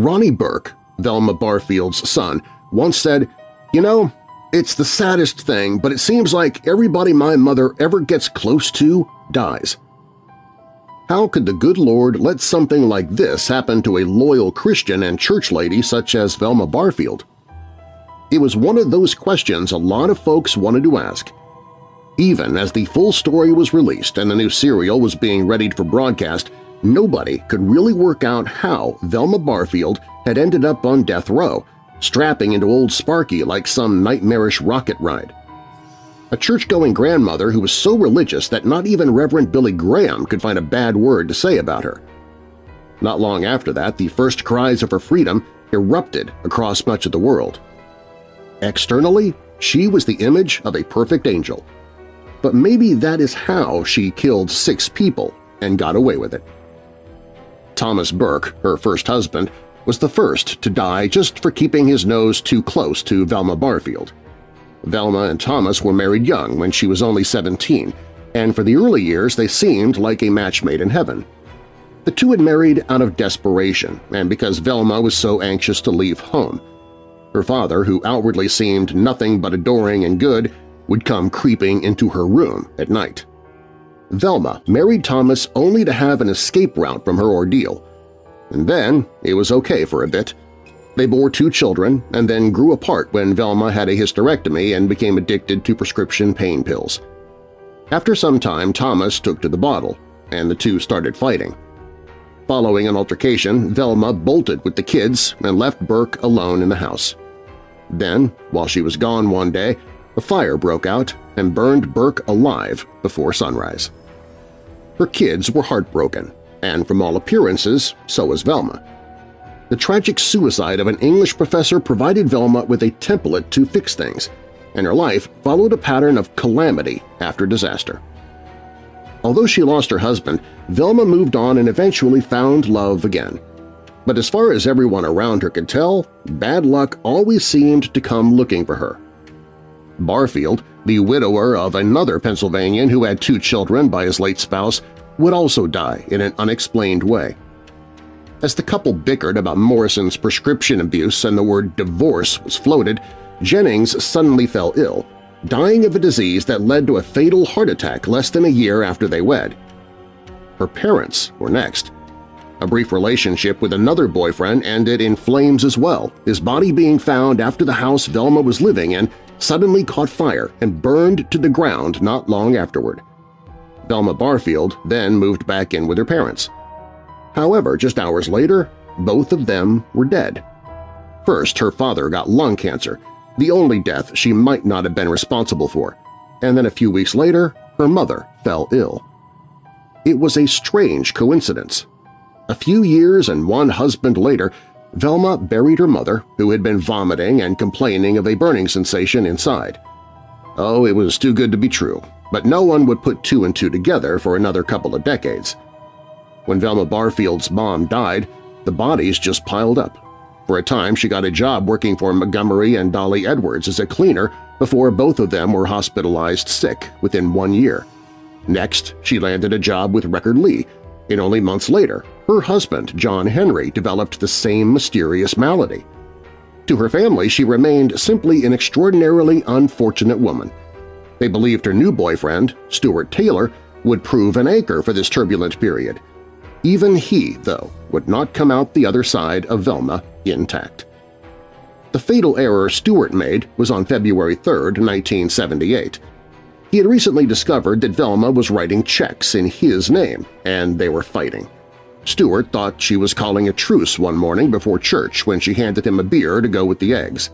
Ronnie Burke, Velma Barfield's son, once said, You know, it's the saddest thing, but it seems like everybody my mother ever gets close to dies. How could the good Lord let something like this happen to a loyal Christian and church lady such as Velma Barfield? It was one of those questions a lot of folks wanted to ask. Even as the full story was released and the new serial was being readied for broadcast, nobody could really work out how Velma Barfield had ended up on death row, strapping into Old Sparky like some nightmarish rocket ride. A church-going grandmother who was so religious that not even Reverend Billy Graham could find a bad word to say about her. Not long after that, the first cries of her freedom erupted across much of the world. Externally, she was the image of a perfect angel. But maybe that is how she killed six people and got away with it. Thomas Burke, her first husband, was the first to die just for keeping his nose too close to Velma Barfield. Velma and Thomas were married young when she was only 17, and for the early years they seemed like a match made in heaven. The two had married out of desperation and because Velma was so anxious to leave home. Her father, who outwardly seemed nothing but adoring and good, would come creeping into her room at night. Velma married Thomas only to have an escape route from her ordeal, and then it was okay for a bit. They bore two children and then grew apart when Velma had a hysterectomy and became addicted to prescription pain pills. After some time, Thomas took to the bottle, and the two started fighting. Following an altercation, Velma bolted with the kids and left Burke alone in the house. Then, while she was gone one day, a fire broke out and burned Burke alive before sunrise. Her kids were heartbroken, and from all appearances, so was Velma. The tragic suicide of an English professor provided Velma with a template to fix things, and her life followed a pattern of calamity after disaster. Although she lost her husband, Velma moved on and eventually found love again. But as far as everyone around her could tell, bad luck always seemed to come looking for her. Barfield, the widower of another Pennsylvanian who had two children by his late spouse, would also die in an unexplained way. As the couple bickered about Morrison's prescription abuse and the word divorce was floated, Jennings suddenly fell ill, dying of a disease that led to a fatal heart attack less than a year after they wed. Her parents were next. A brief relationship with another boyfriend ended in flames as well, his body being found after the house Velma was living in suddenly caught fire and burned to the ground not long afterward. Velma Barfield then moved back in with her parents. However, just hours later, both of them were dead. First, her father got lung cancer, the only death she might not have been responsible for, and then a few weeks later, her mother fell ill. It was a strange coincidence. A few years and one husband later, Velma buried her mother, who had been vomiting and complaining of a burning sensation inside. Oh, it was too good to be true, but no one would put two and two together for another couple of decades. When Velma Barfield's mom died, the bodies just piled up. For a time, she got a job working for Montgomery and Dolly Edwards as a cleaner before both of them were hospitalized sick within one year. Next, she landed a job with Record Lee, and only months later, her husband, John Henry, developed the same mysterious malady. To her family, she remained simply an extraordinarily unfortunate woman, they believed her new boyfriend, Stuart Taylor, would prove an anchor for this turbulent period. Even he, though, would not come out the other side of Velma intact. The fatal error Stuart made was on February 3, 1978. He had recently discovered that Velma was writing checks in his name, and they were fighting. Stuart thought she was calling a truce one morning before church when she handed him a beer to go with the eggs.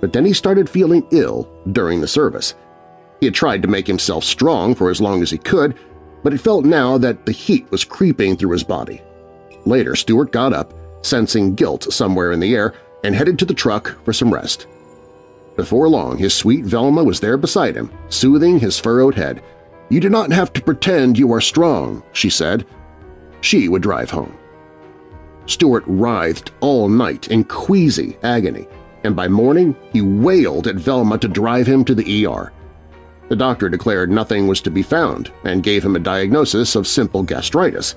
But then he started feeling ill during the service. He had tried to make himself strong for as long as he could, but it felt now that the heat was creeping through his body. Later, Stuart got up, sensing guilt somewhere in the air, and headed to the truck for some rest. Before long, his sweet Velma was there beside him, soothing his furrowed head. "'You do not have to pretend you are strong,' she said. She would drive home. Stuart writhed all night in queasy agony, and by morning he wailed at Velma to drive him to the ER. The doctor declared nothing was to be found and gave him a diagnosis of simple gastritis.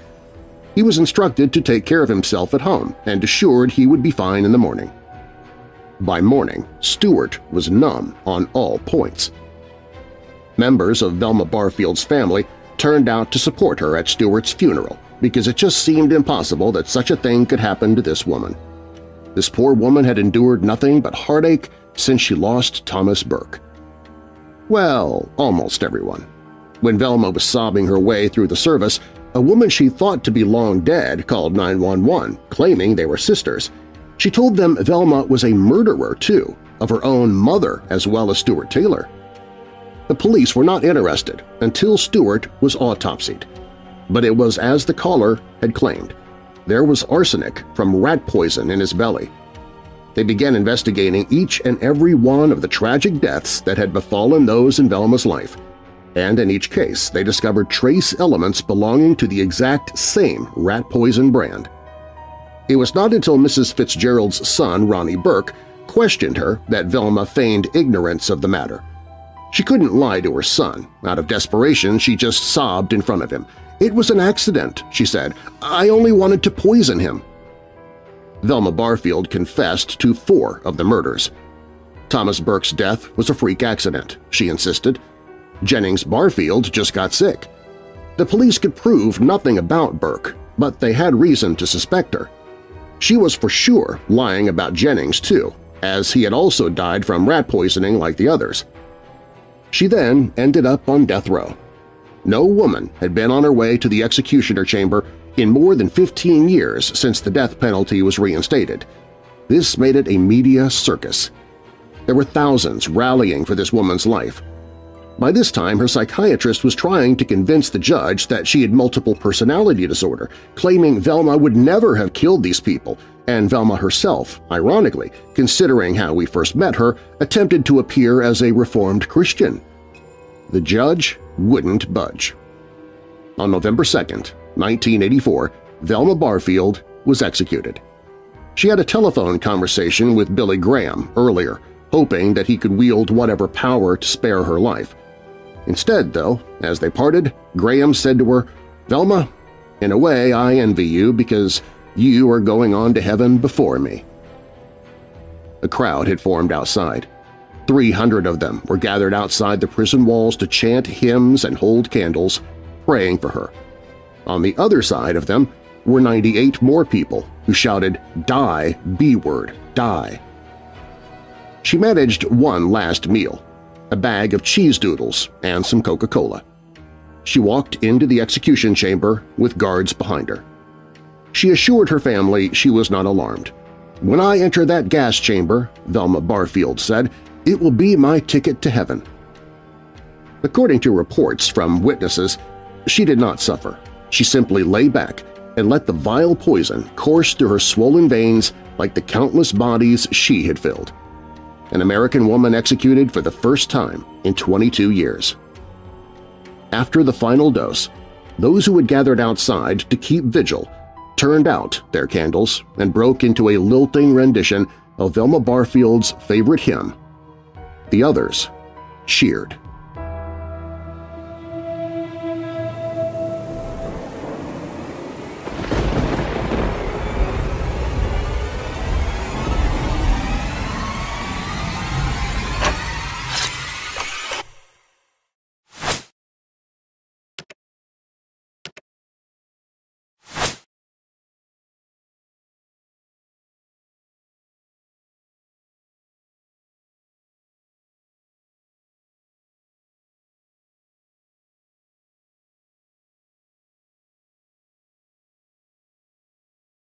He was instructed to take care of himself at home and assured he would be fine in the morning. By morning, Stuart was numb on all points. Members of Velma Barfield's family turned out to support her at Stuart's funeral because it just seemed impossible that such a thing could happen to this woman. This poor woman had endured nothing but heartache since she lost Thomas Burke. Well, almost everyone. When Velma was sobbing her way through the service, a woman she thought to be long dead called 911, claiming they were sisters. She told them Velma was a murderer, too, of her own mother as well as Stuart Taylor. The police were not interested until Stuart was autopsied, but it was as the caller had claimed. There was arsenic from rat poison in his belly. They began investigating each and every one of the tragic deaths that had befallen those in Velma's life, and in each case they discovered trace elements belonging to the exact same rat poison brand. It was not until Mrs. Fitzgerald's son, Ronnie Burke, questioned her that Velma feigned ignorance of the matter. She couldn't lie to her son. Out of desperation, she just sobbed in front of him. It was an accident, she said. I only wanted to poison him. Velma Barfield confessed to four of the murders. Thomas Burke's death was a freak accident, she insisted. Jennings Barfield just got sick. The police could prove nothing about Burke, but they had reason to suspect her. She was for sure lying about Jennings, too, as he had also died from rat poisoning like the others. She then ended up on death row. No woman had been on her way to the executioner chamber in more than 15 years since the death penalty was reinstated. This made it a media circus. There were thousands rallying for this woman's life. By this time, her psychiatrist was trying to convince the judge that she had multiple personality disorder, claiming Velma would never have killed these people, and Velma herself, ironically, considering how we first met her, attempted to appear as a Reformed Christian. The judge wouldn't budge. On November 2, 1984, Velma Barfield was executed. She had a telephone conversation with Billy Graham earlier, hoping that he could wield whatever power to spare her life. Instead, though, as they parted, Graham said to her, Velma, in a way I envy you because you are going on to heaven before me. A crowd had formed outside. Three hundred of them were gathered outside the prison walls to chant hymns and hold candles, praying for her. On the other side of them were 98 more people who shouted, Die, B-word, die. She managed one last meal, a bag of cheese doodles and some Coca-Cola. She walked into the execution chamber with guards behind her. She assured her family she was not alarmed. When I enter that gas chamber, Velma Barfield said, it will be my ticket to heaven. According to reports from witnesses, she did not suffer. She simply lay back and let the vile poison course through her swollen veins like the countless bodies she had filled. An American woman executed for the first time in 22 years. After the final dose, those who had gathered outside to keep vigil turned out their candles and broke into a lilting rendition of Velma Barfield's favorite hymn. The others cheered.